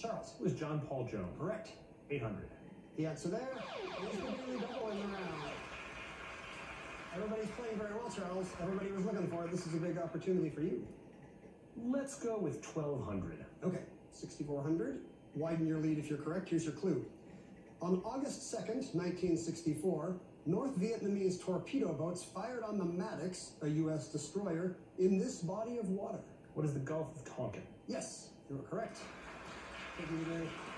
Charles. It was John Paul Jones. Correct. 800. The answer there is the Daily Double in the round. Everybody's playing very well, Charles. Everybody was looking for it. This is a big opportunity for you. Let's go with 1200. Okay, 6,400. Widen your lead if you're correct. Here's your clue. On August 2nd, 1964, North Vietnamese torpedo boats fired on the Maddox, a U.S. destroyer, in this body of water. What is the Gulf of Tonkin? Yes, you were correct. To 6,400.